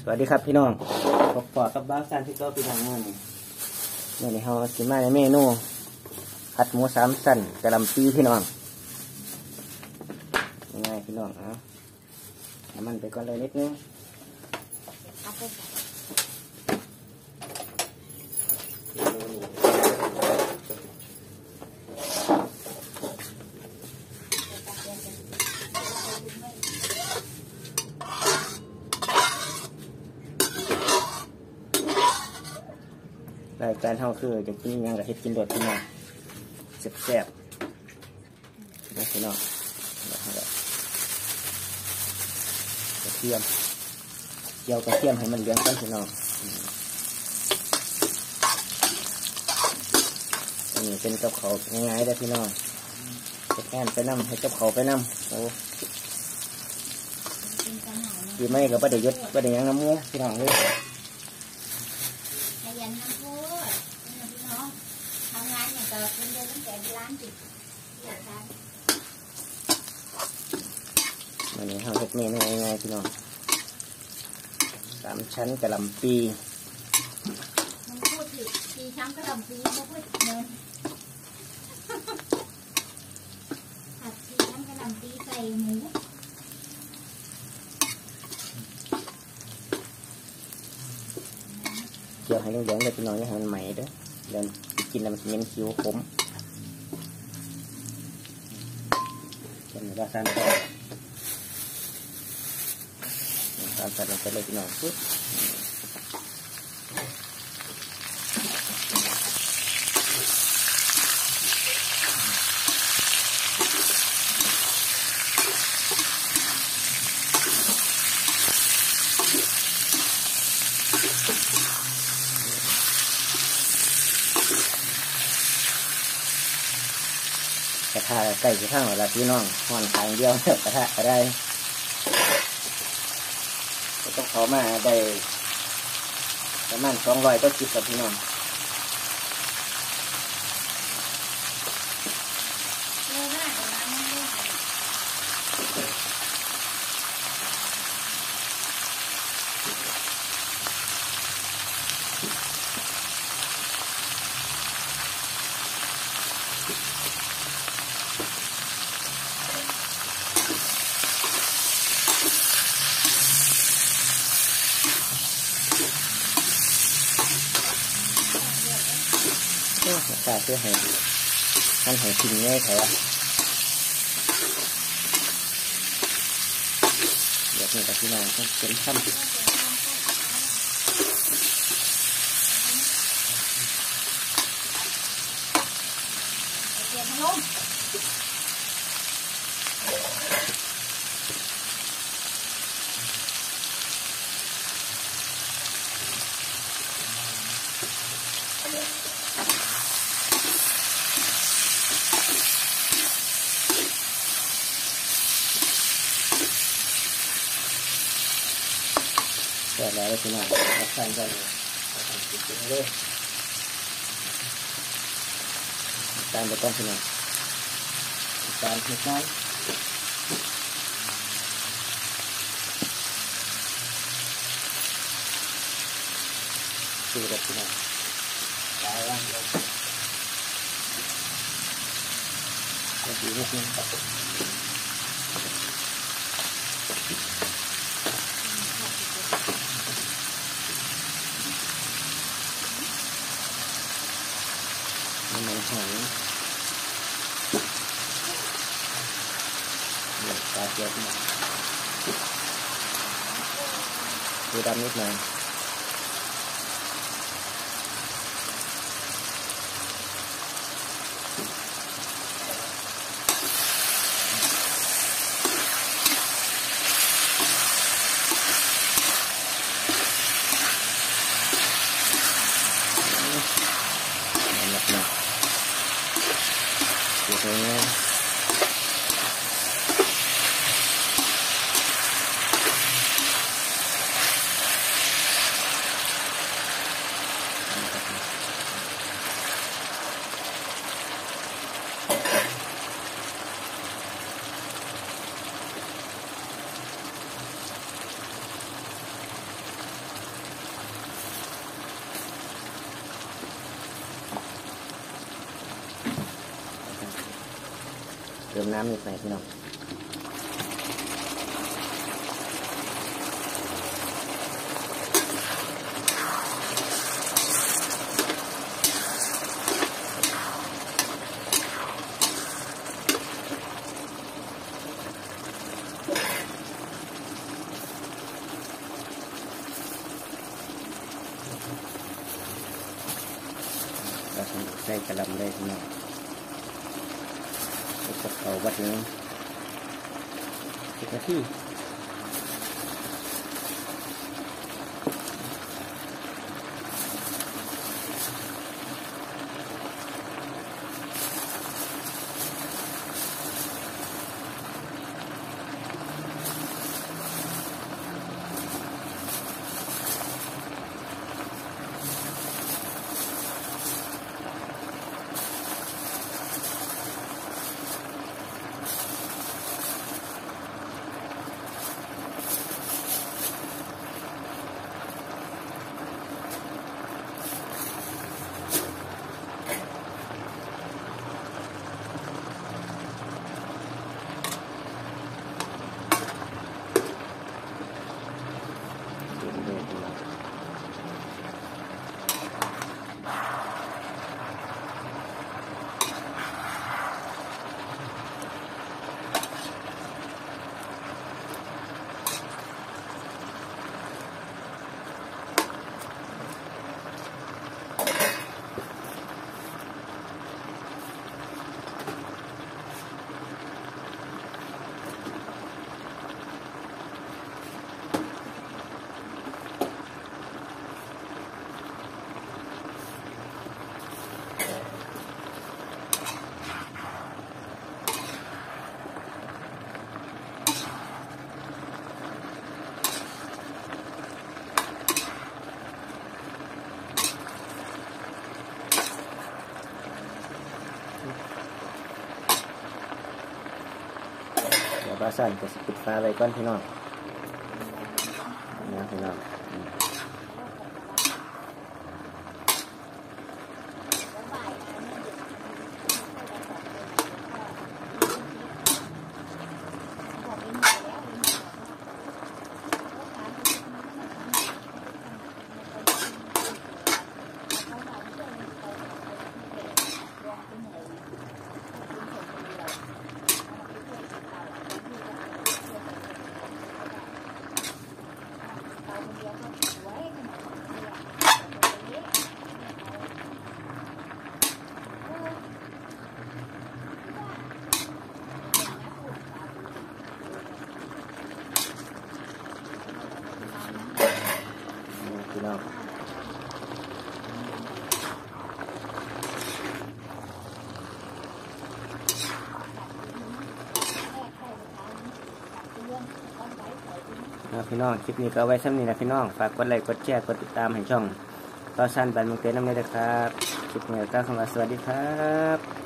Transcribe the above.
สวัสดีครับพี่น้องพบปอกับบ้านซันที่เก็พี่น้องมื่นี้เมื่นี่เขาสิมาในเมนูผัดหมูสามสันกระลำปีพี่น้องง่ายพี่น้องเอาน้ำมันไปก่อนเลยนิดนึง รายการเท่าคือจะกินหยังกับเฮ็ดกินโดดพี่น้องแซ่บๆนะพี่น้องแล้วก็กระเทียมเจียวกระเทียมให้มันเหลืองกันพี่น้องอืมอันนี้เป็นกับเขาวง่ายๆเลยพี่น้องจะแค่นไปน้ำให้กับเขาวไปน้ำโอ้ดีไหมกับประเดี๋ยวยุดประเดี๋ยวยังน้ำมูพี่น้องเลย วันนี้เราเฮ็ดเมนูง่ายๆพี่น้องสามชั้นกระหลำปี มันพูดถึงปีช้ำกระดำปีเขาพูดเงินผัดปีช้ำกระดำปีใส่หมู เกี่ยวให้เหลืองๆเลยพี่น้องอย่าให้มันไหม้เด้อเดี๋ยว กินแล้วมันเหม็นคิ้วผมเป็นว่าสั้นก็สั้นใส่ลงไปเลยพี่น้องปุ๊บ ทะใกล้จะข้างแล้วพี่น้องห่อนขางเดียวกระทะก็ได้ก็ต้องเขามาได้ประมาณสองร้อยก็คิดกับพี่น้องาเพื่อให้มันให้กินง่ายเขาอะเดี๋ยวนี่กับพี่น้องต้องเป็นขั้น เสร็แล้วเลยพี่น้องรับสั่งได้เลยเอาทำกินกินเลยตามไปก้อนพี่น้องตามเล็กน้อยดูแบบพี่น้องตายว่างเลยก็ดีนิดนึง không đồng sản được ta chết mà tôi đâm nước này Yeah. ah cơm lam nhật này. Xin không Đây, cả lầm đây thế nào sebab uh, yang terima kasih. ว่าสันจะปิดฟ้าไว้ก่อนพี่น้องนะพี่น้อง นะพี่น้อง คลิปนี้ก็ไว้ซ้ำนี้นะพี่น้อง ฝากกดไลค์ กดแชร์ กดติดตามให้ช่องต่อสั้นบันมืองเต้นน้ำเลยนะครับ คลิปนี้ก็คำว่าสวัสดีครับ